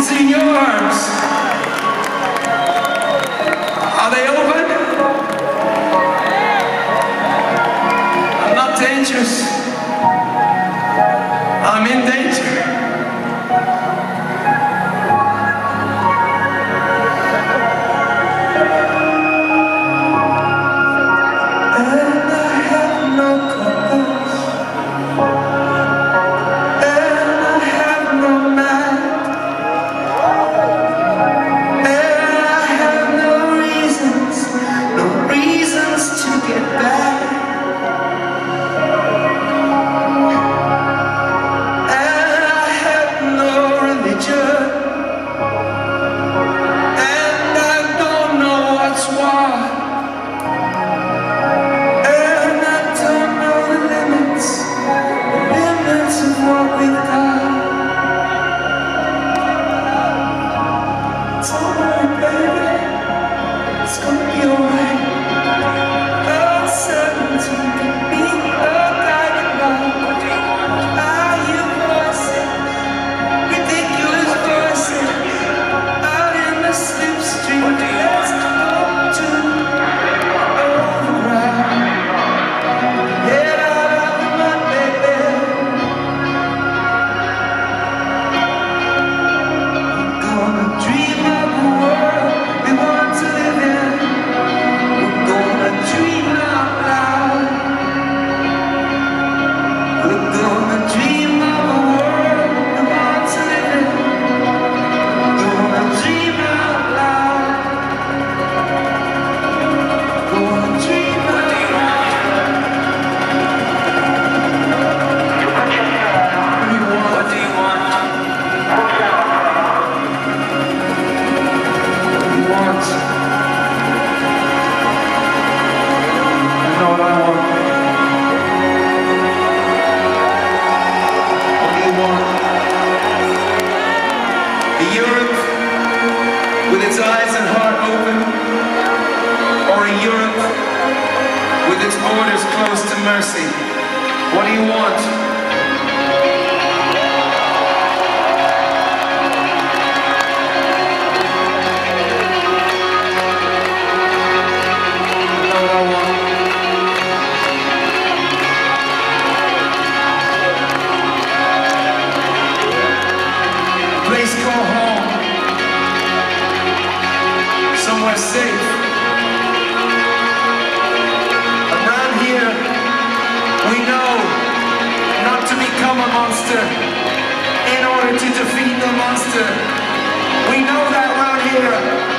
It's in your arms. Are they open? I'm not dangerous. I'm in danger. Europe with its borders closed to mercy. What do you want? We know not to become a monster in order to defeat the monster. We know that round here.